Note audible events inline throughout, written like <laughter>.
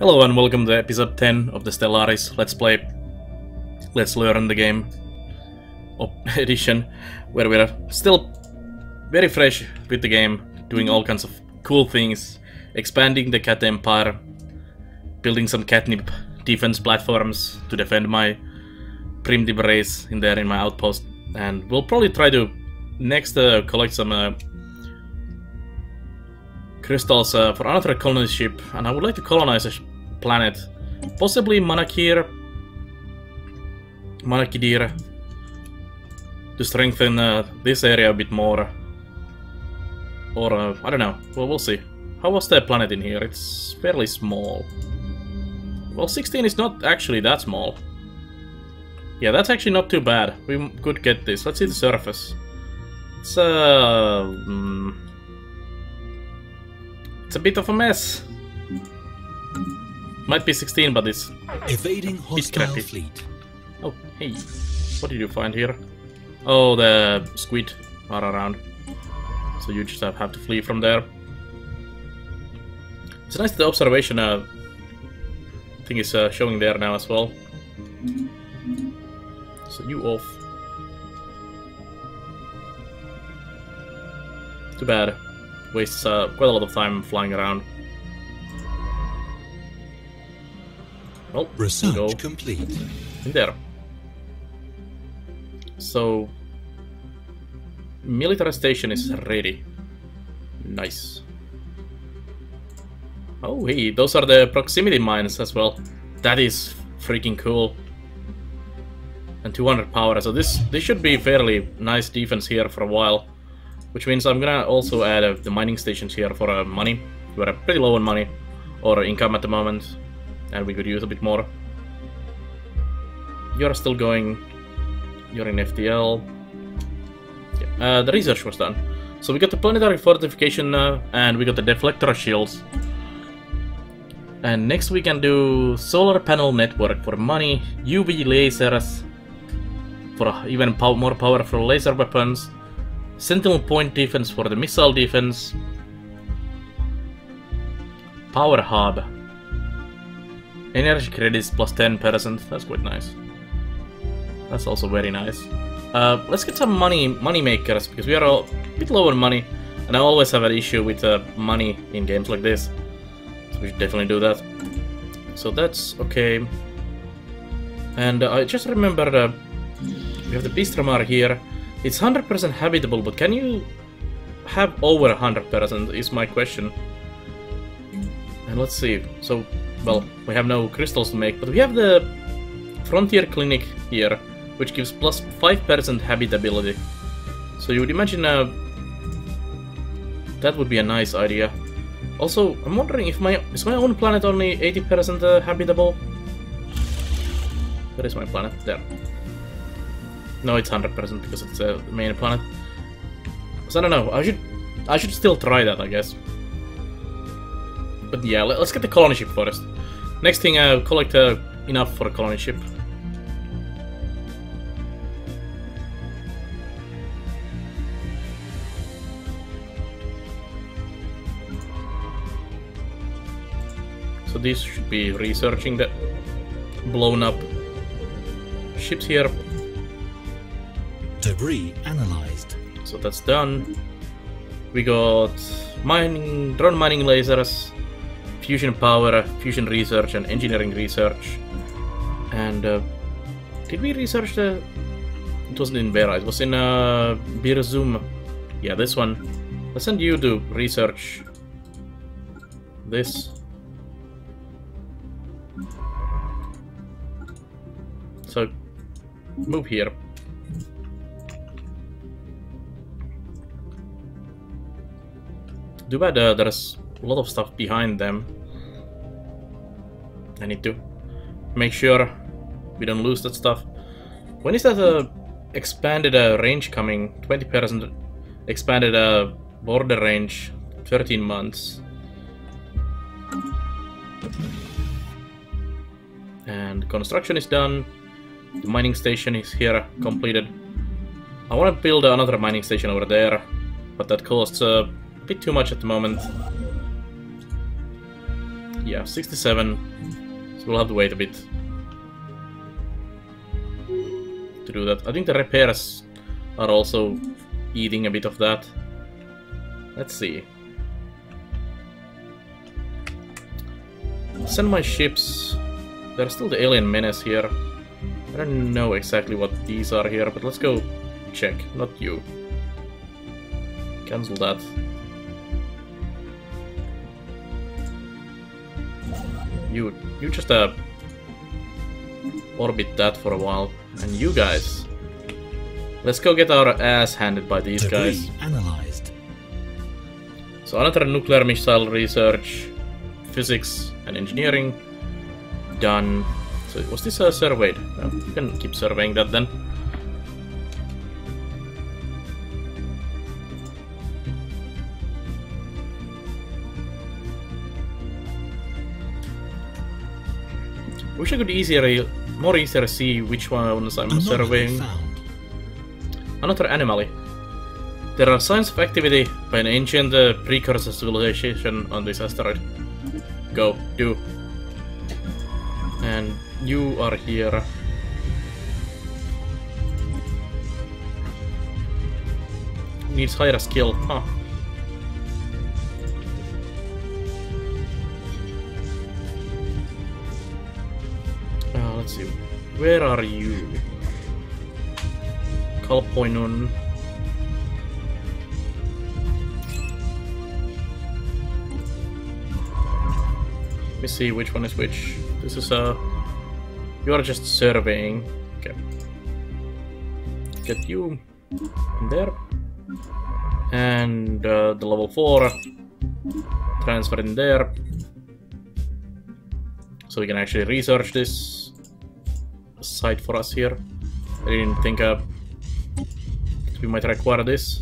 Hello and welcome to episode 10 of the Stellaris Let's Play. Let's Learn the Game. <laughs> Edition, where we're still very fresh with the game, doing all kinds of cool things, expanding the cat empire, building some catnip defense platforms to defend my primitive race in there in my outpost, and we'll probably try to next uh, collect some uh, crystals uh, for another colony ship, and I would like to colonize a planet, possibly Manakir, Manakidir, to strengthen uh, this area a bit more. Or, uh, I don't know, well, we'll see. How was the planet in here? It's fairly small. Well, 16 is not actually that small. Yeah, that's actually not too bad. We could get this. Let's see the surface. It's, uh... Mm, it's a bit of a mess. Might be 16, but it's... Evading hostile crappy. fleet. Oh, hey. What did you find here? Oh, the squid are around. So you just have, have to flee from there. It's nice that the observation uh, thing is uh, showing there now as well. So you off. Too bad. Wastes uh, quite a lot of time flying around. Well, we Research go complete. in there. So, military station is ready. Nice. Oh, hey, those are the proximity mines as well. That is freaking cool. And 200 power, so this this should be fairly nice defense here for a while. Which means I'm gonna also add uh, the mining stations here for uh, money. We're pretty low on money, or income at the moment, and we could use a bit more. You're still going. You're in FTL. Yeah. Uh, the research was done. So we got the planetary fortification uh, and we got the deflector shields. And next we can do solar panel network for money, UV lasers for even pow more powerful laser weapons, sentinel point defense for the missile defense, power hub, energy credits plus 10%, that's quite nice. That's also very nice. Uh, let's get some money money makers because we are a bit low on money, and I always have an issue with uh, money in games like this. So we should definitely do that. So that's okay. And uh, I just remembered uh, we have the Bistramar here. It's 100% habitable, but can you have over 100% is my question. And let's see. So, well, we have no crystals to make, but we have the Frontier Clinic here, which gives plus 5% habitability. So you would imagine uh, that would be a nice idea. Also, I'm wondering if my is my own planet only 80% uh, habitable? Where is my planet? There. No, it's 100% because it's a main planet. So I don't know. I should I should still try that, I guess. But yeah, let- let's get the colony ship first. Next thing, uh, collect uh, enough for a colony ship. So this should be researching the blown up ships here. Debris analyzed. So that's done. We got mining, drone mining lasers, fusion power, fusion research, and engineering research. And uh, did we research the? It wasn't in Vera. It was in uh, Birzum. Yeah, this one. Let's send you to research this. So move here. Too bad uh, there's a lot of stuff behind them. I need to make sure we don't lose that stuff. When is that uh, expanded uh, range coming? 20% expanded uh, border range, 13 months. And construction is done. The mining station is here, completed. I want to build another mining station over there, but that costs uh, a bit too much at the moment. Yeah, 67. So we'll have to wait a bit to do that. I think the repairs are also eating a bit of that. Let's see. Send my ships. There's still the alien menace here. I don't know exactly what these are here, but let's go check. Not you. Cancel that. You, you just uh, orbit that for a while. And you guys, let's go get our ass handed by these Debris guys. analyzed. So another nuclear missile research, physics and engineering done. So was this uh, surveyed? No, you can keep surveying that then. Wish I could easier, more easier see which ones I'm Anomaly surveying. found. Another anomaly. There are signs of activity by an ancient uh, precursor civilization on this asteroid. Go, do. And you are here. Needs higher skill, huh? Uh. Where are you? Kalpoinun. Let me see which one is which. This is a. You are just surveying. Okay. Get you in there. And uh, the level 4. Transfer in there. So we can actually research this site for us here. I didn't think uh, we might require this.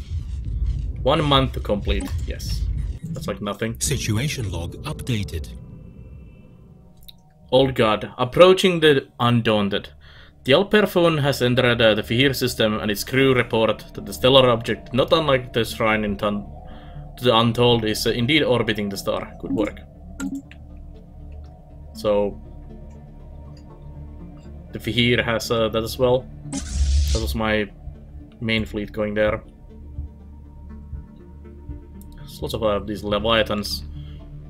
One month to complete, yes. That's like nothing. Situation log updated. Old God, approaching the Undaunted. The Alperphone has entered uh, the Fihir system and its crew report that the stellar object, not unlike the shrine in to the Untold, is uh, indeed orbiting the star. Good work. So, the Fihir has uh, that as well. That was my main fleet going there. There's lots of uh, these Leviathans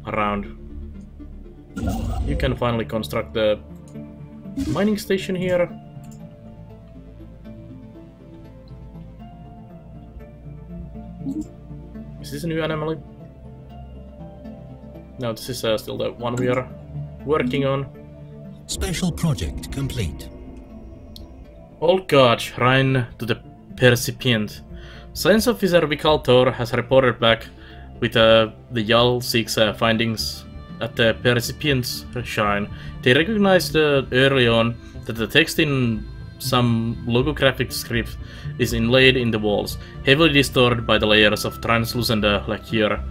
around. You can finally construct the mining station here. Is this a new anomaly? No, this is uh, still the one we are working on. Special project complete. Old God, Shrine to the Percipient. Science officer Thor has reported back with uh, the Yal Six uh, findings at the Percipient's Shrine. They recognized uh, early on that the text in some logographic script is inlaid in the walls, heavily distorted by the layers of translucent uh, lacquer.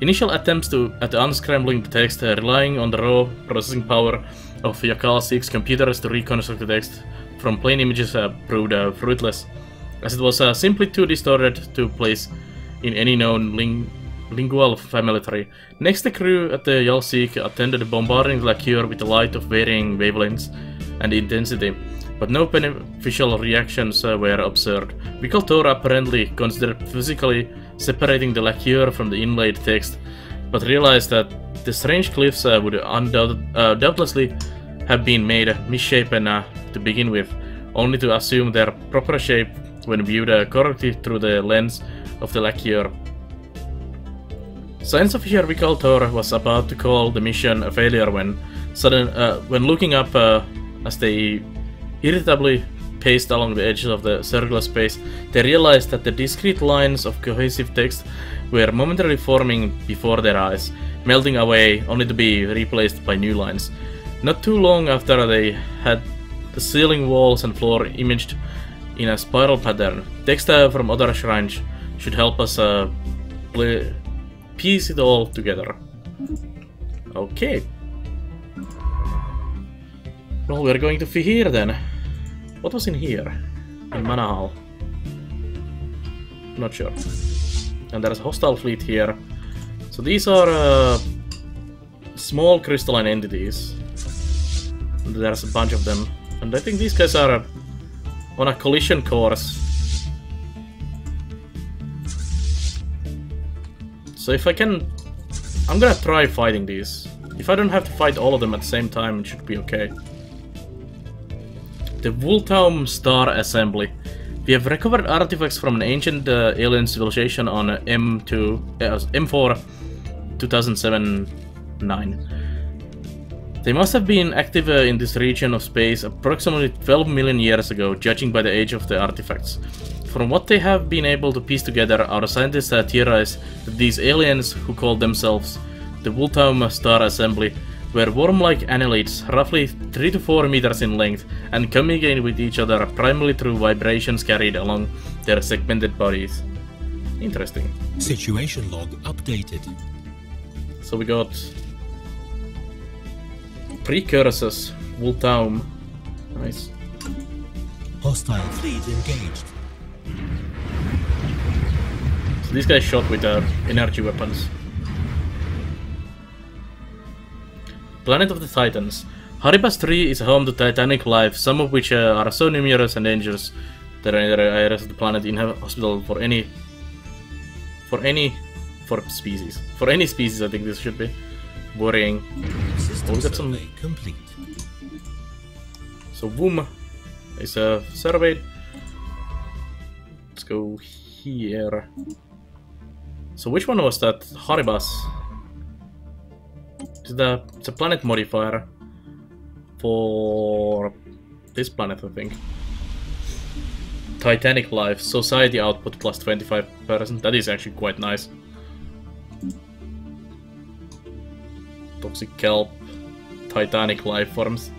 Initial attempts to at unscrambling the text, uh, relying on the raw processing power of Yakal 6 computers to reconstruct the text from plain images, uh, proved uh, fruitless, as it was uh, simply too distorted to place in any known ling- lingual family tree. Next, the crew at the Yalsik attended bombarding the lacquer with a light of varying wavelengths and intensity, but no beneficial reactions uh, were observed. Vikaltor apparently considered physically separating the lacquer from the inlaid text, but realized that the strange glyphs uh, would undoubt- uh, doubtlessly have been made misshapen uh, to begin with, only to assume their proper shape when viewed uh, correctly through the lens of the lacquer. Science officer Vikal Thor was about to call the mission a failure when, sudden, uh, when looking up uh, as they irritably paced along the edges of the circular space, they realized that the discrete lines of cohesive text were momentarily forming before their eyes, melting away only to be replaced by new lines. Not too long after they had the ceiling, walls, and floor imaged in a spiral pattern, text uh, from other shrines should help us uh, piece it all together. Okay. Well, we're going to Fihir then. What was in here? In Manahal? Not sure. And there's a hostile fleet here. So these are uh, small crystalline entities. There's a bunch of them. And I think these guys are uh, on a collision course. So if I can... I'm gonna try fighting these. If I don't have to fight all of them at the same time, it should be okay. The Vultaum Star Assembly. We have recovered artifacts from an ancient uh, alien civilization on M2, uh, M4 2007-9. They must have been active uh, in this region of space approximately 12 million years ago, judging by the age of the artifacts. From what they have been able to piece together, our scientists theorize that these aliens, who call themselves the Vultaum Star Assembly, were worm-like annelids, roughly 3 to 4 meters in length, and communicate with each other primarily through vibrations carried along their segmented bodies. Interesting. Situation log updated. So we got precursors, Vultaum. Nice. Hostile fleet engaged. So these guys shot with uh, energy weapons. Planet of the Titans. Haribas 3 is home to titanic life, some of which uh, are so numerous and dangerous that areas of the planet in hospital for any for any for species. For any species I think this should be. Worrying. Oh, we got some- complete. So boom is uh, surveyed. Let's go here. So which one was that? Haribas. It's the it's a planet modifier for this planet, I think. Titanic life, society output plus 25%. That is actually quite nice. Toxic kelp, Titanic life forms.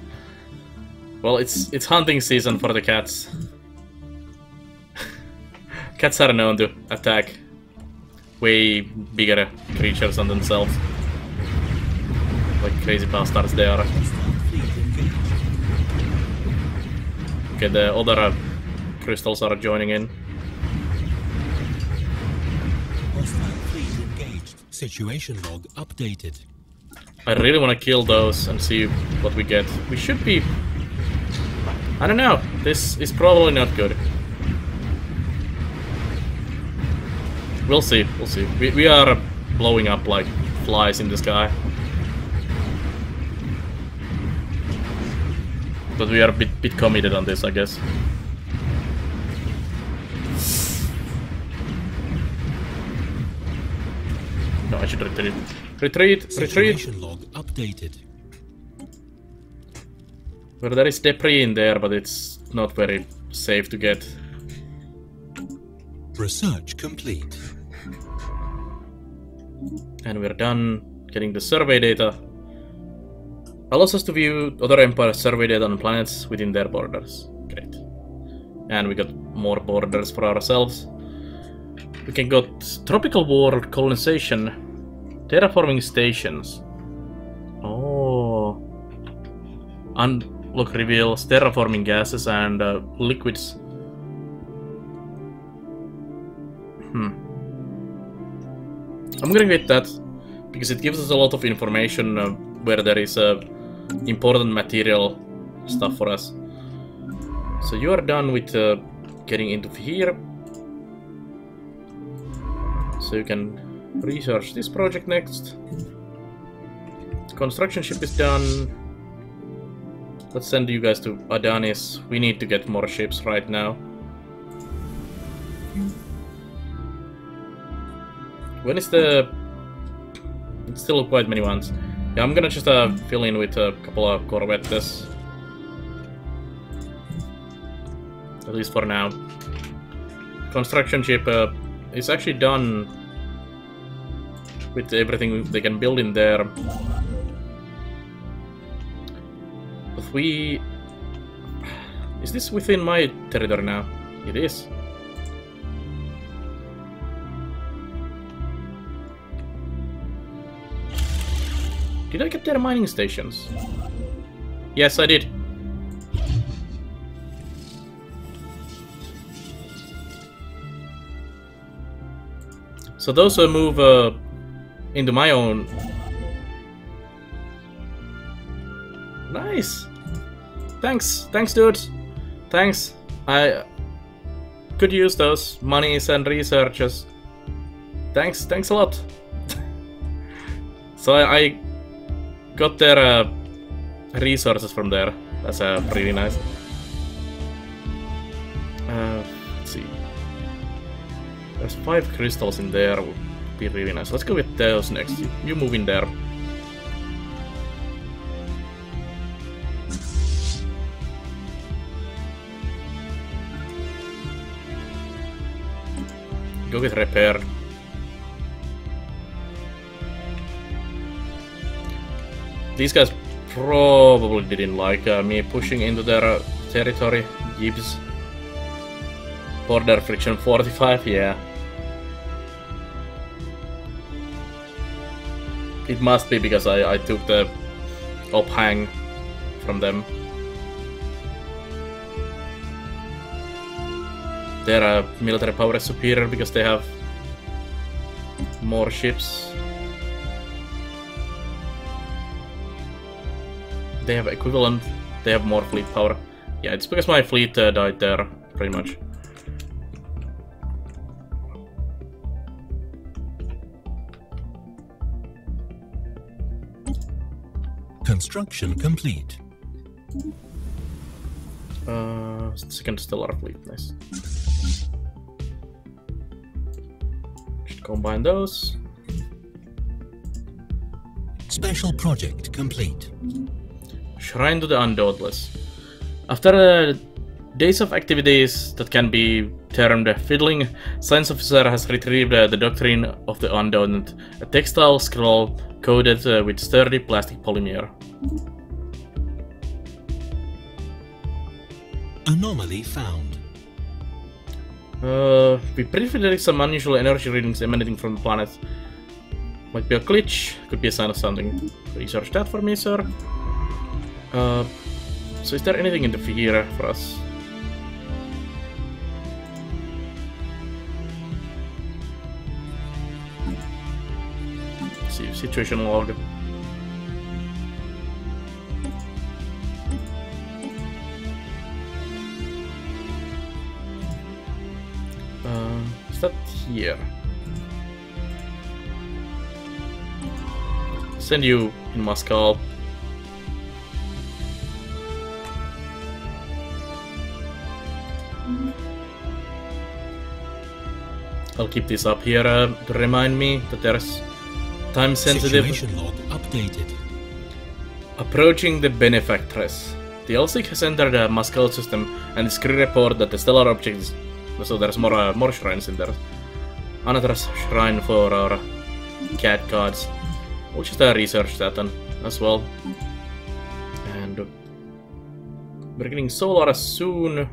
Well, it's it's hunting season for the cats. <laughs> cats are known to attack way bigger creatures than themselves. Like crazy bastards they are. Okay, the other uh, crystals are joining in. Situation log updated. I really want to kill those and see what we get. We should be... I don't know. This is probably not good. We'll see. We'll see. We, we are blowing up like flies in the sky. But we are a bit, bit committed on this, I guess. No, I should retreat. Retreat! Retreat! Log updated. Well, there is debris in there, but it's not very safe to get. Research complete. And we're done getting the survey data. Allows us to view other empires' survey data on planets within their borders. Great. And we got more borders for ourselves. We can got tropical world colonization, terraforming stations. Oh. Unlock reveals terraforming gases and uh, liquids. Hmm. I'm gonna get that because it gives us a lot of information uh, where there is uh, important material stuff for us. So you are done with uh, getting into here. So you can research this project next. Construction ship is done. Let's send you guys to Adonis. We need to get more ships right now. When is the... It's still quite many ones. Yeah, I'm gonna just uh, fill in with a couple of corvettes. At least for now. Construction ship uh, is actually done with everything they can build in there. We... Is this within my territory now? It is. Did I get their mining stations? Yes, I did. So those who move uh, into my own Nice. Thanks, thanks, dude. Thanks. I could use those monies and researches. Thanks, thanks a lot. <laughs> so I, got their uh, resources from there. That's uh, pretty nice. Uh, let's see. There's five crystals in there. Be really nice. Let's go with those next. You, move in there. Go with repair. These guys probably didn't like uh, me pushing into their uh, territory. Gibbs. Border friction 45, yeah. It must be because I, I took the ophang from them. Their uh, military power superior because they have more ships. They have equivalent, they have more fleet power. Yeah, it's because my fleet uh, died there, pretty much. Construction complete. Uh, second stellar fleet, nice. Should combine those. Special project complete. Shrine to the Undauntless. After uh, days of activities that can be termed fiddling, Science Officer has retrieved uh, the Doctrine of the Undaunted, a textile scroll coated uh, with sturdy plastic polymer. Anomaly found. Uh, we briefly detect some unusual energy readings emanating from the planet. Might be a glitch, could be a sign of something. Research that for me, sir. Uh, so is there anything in the figure for us? Situation log. Uh, is that here? Send you in Moscow. I'll keep this up here uh, to remind me that there's time sensitive Situation log updated. Approaching the Benefactress. The LSIC has entered the Moscow system and its crew report that the stellar objects. So there's more uh, more shrines in there. Another shrine for our cat gods. We'll just uh, research that then as well. And we're getting Solar soon.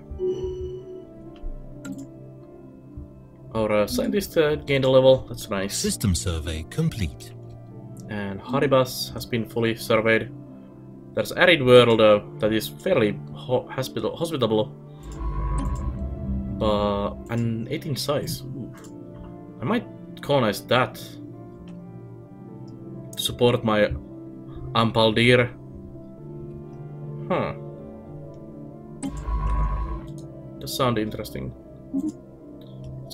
Our uh, scientist uh, gained a level, that's nice. System survey complete. and Haribas has been fully surveyed. There's arid world uh, that is fairly ho hospital hospitable, but an 18 size. Ooh. I might colonize that. to Support my Ampaldir. Huh. Does sound interesting.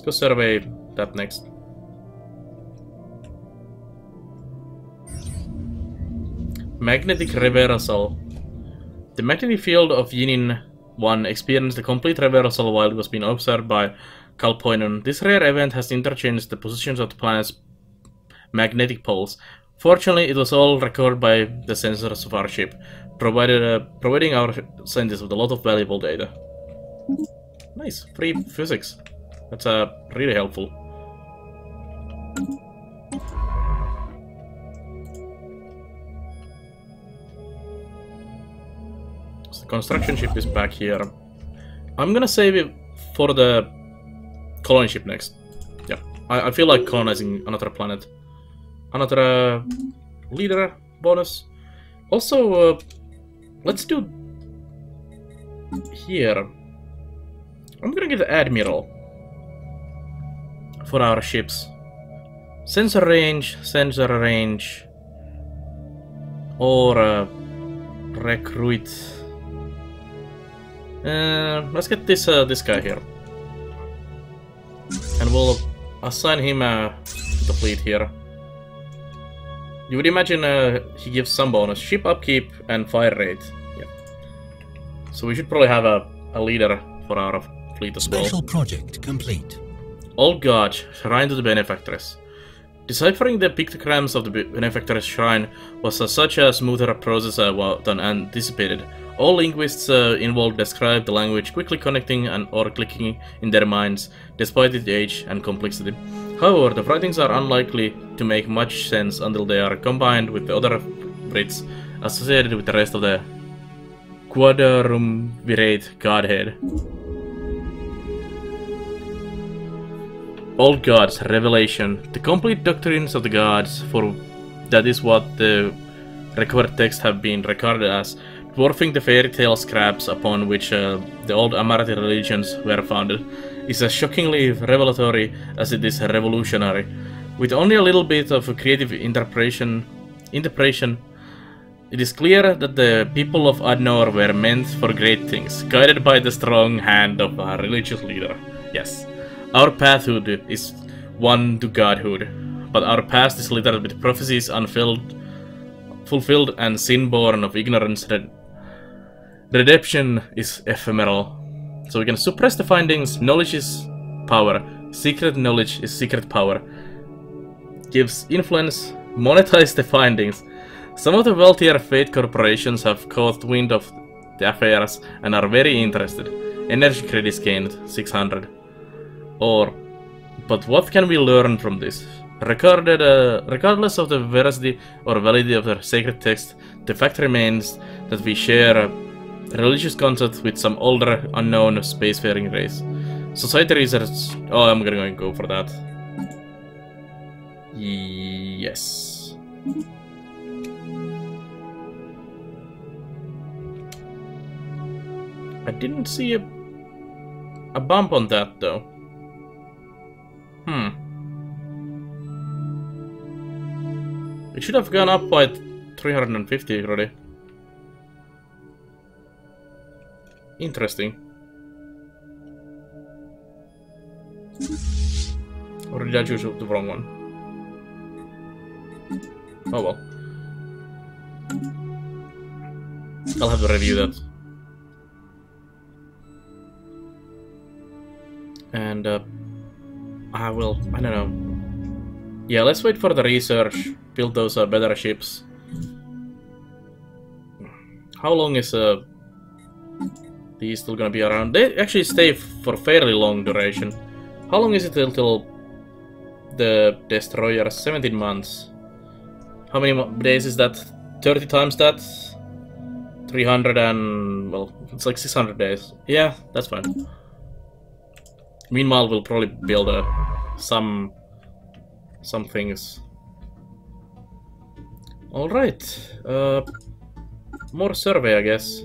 Go survey that next. Magnetic reversal. The magnetic field of Yinin 1 experienced a complete reversal while it was being observed by Kalpoinen. This rare event has interchanged the positions of the planet's magnetic poles. Fortunately, it was all recorded by the sensors of our ship, provided, uh, providing our scientists with a lot of valuable data. Nice, free physics. That's uh, really helpful. So the construction ship is back here. I'm gonna save it for the colony ship next. Yeah, I, I feel like colonizing another planet. Another uh, leader bonus. Also, uh, let's do here. I'm gonna get the admiral for our ships. Sensor range, sensor range, or uh, recruit. Uh, let's get this uh, this guy here, and we'll assign him uh, to the fleet here. You would imagine uh, he gives some bonus, ship upkeep and fire rate. Yeah. So we should probably have a, a leader for our fleet as well. Special project complete. Old God, Shrine to the Benefactress. Deciphering the pictograms of the Benefactress Shrine was a, such a smoother process uh, than anticipated. All linguists uh, involved described the language quickly connecting and or clicking in their minds, despite its age and complexity. However, the writings are unlikely to make much sense until they are combined with the other Brits associated with the rest of the Quadrumvirate Godhead. Old Gods Revelation. The complete doctrines of the gods, for that is what the recovered texts have been regarded as, dwarfing the fairy tale scraps upon which uh, the old Amarathi religions were founded, is as shockingly revelatory as it is revolutionary. With only a little bit of creative interpretation, interpretation, it is clear that the people of Adnor were meant for great things, guided by the strong hand of a religious leader. Yes, our pathhood is one to godhood, but our past is littered with prophecies unfilled, fulfilled and sin born of ignorance Redemption is ephemeral. So we can suppress the findings. Knowledge is power. Secret knowledge is secret power. Gives influence. Monetize the findings. Some of the wealthier Fate corporations have caught wind of the affairs and are very interested. Energy credits gained 600. Or, but what can we learn from this? Regarded, uh, regardless of the veracity or validity of the sacred text, the fact remains that we share a religious contact with some older, unknown spacefaring race. Society research... Oh, I'm gonna go for that. Yes. I didn't see a, a bump on that, though. Hmm. It should have gone up by 350 already. Interesting. Or did I choose the wrong one? Oh well. I'll have to review that. And uh, I will, I don't know. Yeah, let's wait for the research, build those uh, better ships. How long is uh, these still gonna be around. They actually stay for fairly long duration. How long is it until the destroyer? 17 months. How many days is that? 30 times that? 300 and... well, it's like 600 days. Yeah, that's fine. Meanwhile, we'll probably build uh, some... some things. Alright. Uh, more survey, I guess.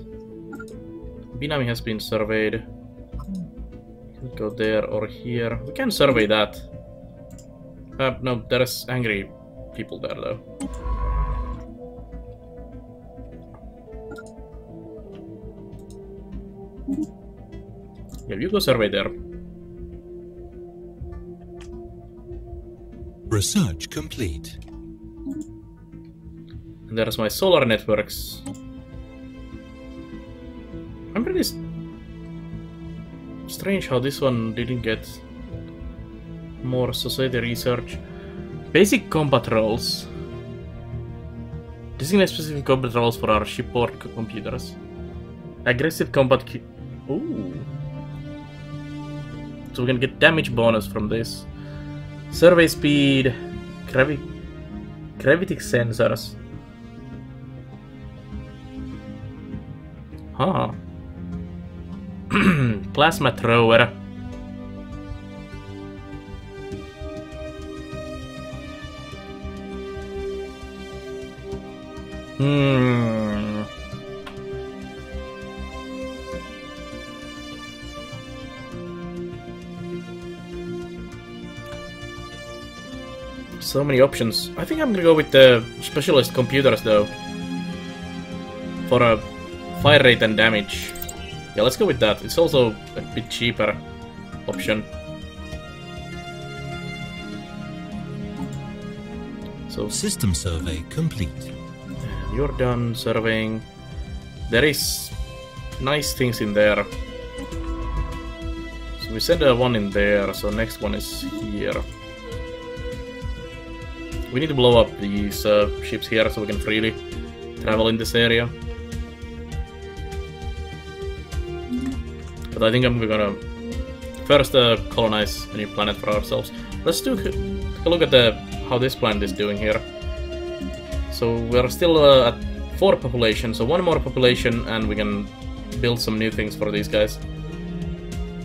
Binami has been surveyed. Go there or here. We can survey that. Uh, no, there's angry people there though. Yeah, you go survey there. Research complete. And there's my solar networks. I'm pretty strange how this one didn't get more society research. Basic combat roles. Designate specific combat roles for our shipboard computers. Aggressive combat Ooh. So we can get damage bonus from this. Survey speed. Gravi gravitic sensors. Huh. <clears throat> Plasma thrower. Hmm. So many options. I think I'm gonna go with the specialist computers though. for a fire rate and damage. Yeah, let's go with that. It's also a bit cheaper option. So System survey complete. you're done surveying. There is nice things in there. So we send uh, one in there, so next one is here. We need to blow up these uh, ships here so we can freely travel in this area. But I think I'm gonna first uh, colonize a new planet for ourselves. Let's do take a look at the how this planet is doing here. So we're still uh, at four population, so one more population, and we can build some new things for these guys.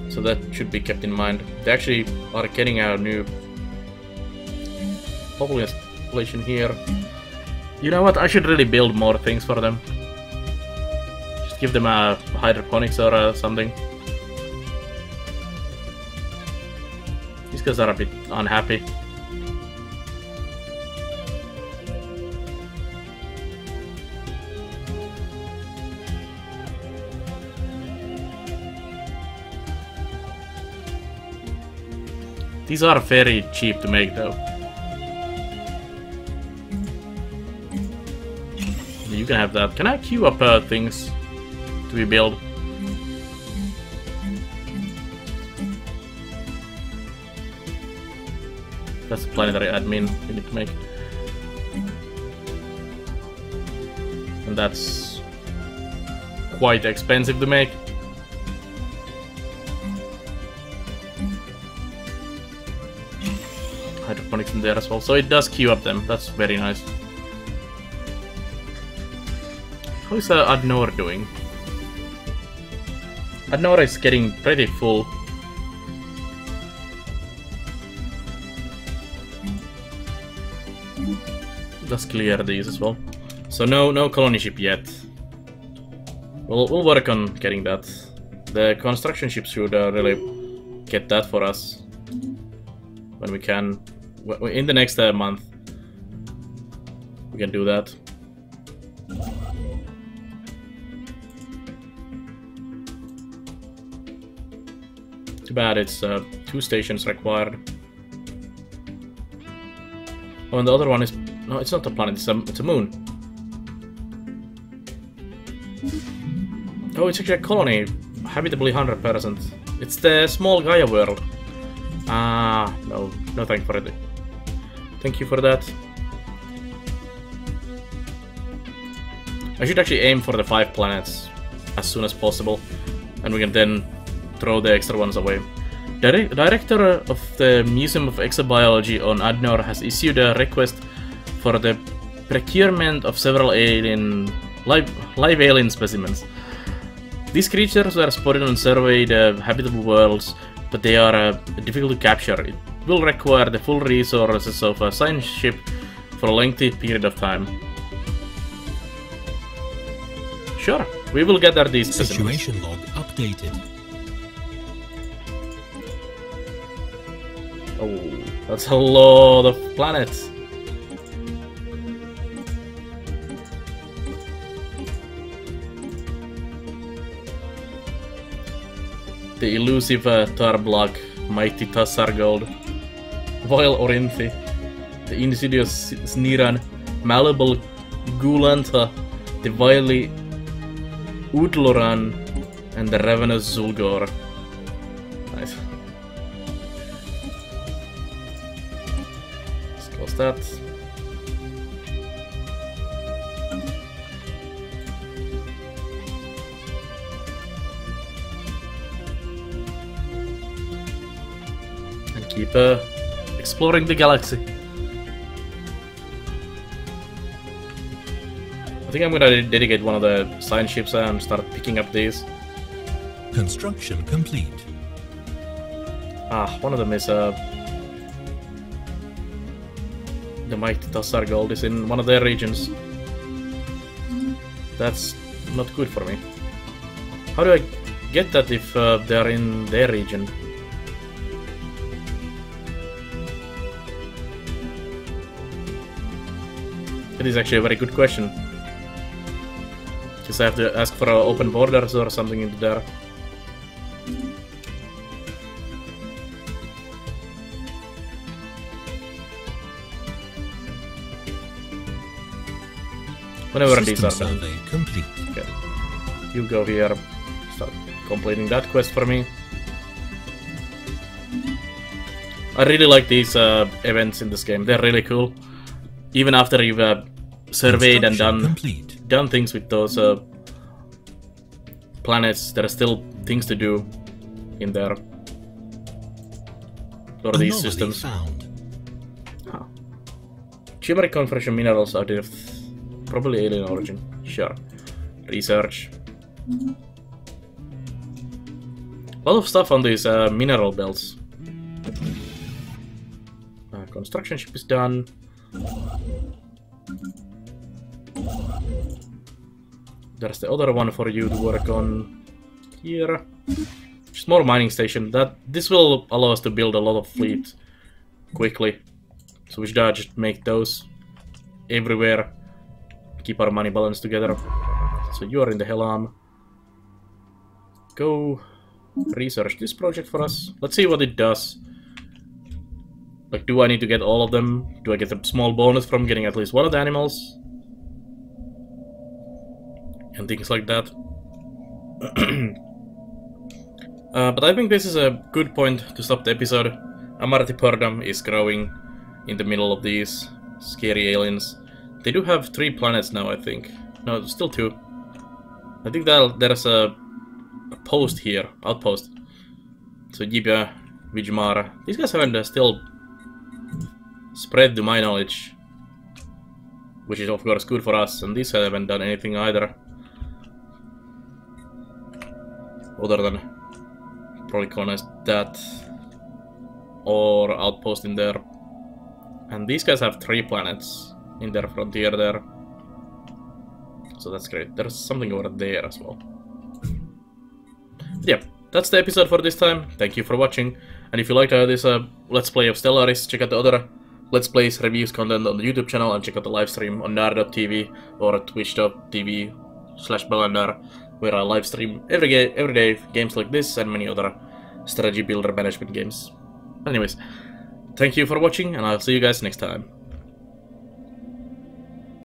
So that should be kept in mind. They actually are getting a new population here. You know what? I should really build more things for them. Just give them a hydroponics or uh, something. These guys are a bit unhappy. These are very cheap to make though. You can have that. Can I queue up uh, things to be built? That's planetary admin we need to make. And that's quite expensive to make. hydroponics in there as well. So it does queue up them. That's very nice. How is uh, Adnor doing? Adnor is getting pretty full. Let's clear these as well. So no, no colony ship yet. We'll, we'll work on getting that. The construction ships should uh, really get that for us when we can in the next uh, month we can do that too bad it's uh, two stations required oh and the other one is no it's not a planet it's a, it's a moon oh it's actually a colony habitably 100% it's the small Gaia world Ah, no, no thank for it. Thank you for that. I should actually aim for the five planets as soon as possible, and we can then throw the extra ones away. The director of the Museum of Exobiology on Adnor has issued a request for the procurement of several alien live, live alien specimens. These creatures were spotted on survey uh, habitable worlds but they are uh, difficult to capture. It will require the full resources of a science ship for a lengthy period of time. Sure, we will gather these Situation log updated. Oh, that's a lot of planets. the elusive uh, Tarblog, mighty Tassargold, Vile Orinthi, the insidious Sniran, malleable Gulanta, the wily Udloran, and the ravenous Zulgor. That. keep uh, exploring the galaxy. I think I'm gonna dedicate one of the science ships and start picking up these. Construction complete. Ah, one of them is uh, the mighty Tassar Gold is in one of their regions. That's not good for me. How do I get that if uh, they are in their region? It is actually a very good question. Just I have to ask for uh, open borders or something into there. Whenever these are done. survey complete. Okay. You go here, start completing that quest for me. I really like these uh, events in this game. They're really cool. Even after you've uh, surveyed and done complete. done things with those uh, planets, there are still things to do in there. For these systems. found. Chimeric conversion minerals out of probably alien origin. Sure. Research. A lot of stuff on these uh, mineral belts. Uh, construction ship is done. There's the other one for you to work on here. Just more mining station. That this will allow us to build a lot of fleet quickly. So we should just make those everywhere. Keep our money balance together. So you are in the Helam. Go research this project for us. Let's see what it does. Like, do I need to get all of them? Do I get a small bonus from getting at least one of the animals? And things like that. <clears throat> uh, but I think this is a good point to stop the episode. Amarathi Purrdom is growing in the middle of these scary aliens. They do have three planets now, I think. No, still two. I think that there's a, a post here, outpost. So Yibya, Vijmara. These guys haven't uh, still spread to my knowledge. Which is of course good for us, and these haven't done anything either. Other than probably colonize that or outpost in there. And these guys have three planets in their frontier there. So that's great. There's something over there as well. Yeah, that's the episode for this time. Thank you for watching. And if you liked uh, this uh, Let's Play of Stellaris, check out the other Let's Plays reviews content on the YouTube channel and check out the live stream on naer.tv or twitch.tv slash Belannaer, where I live stream every, ga every day games like this and many other strategy builder management games. Anyways, thank you for watching and I'll see you guys next time.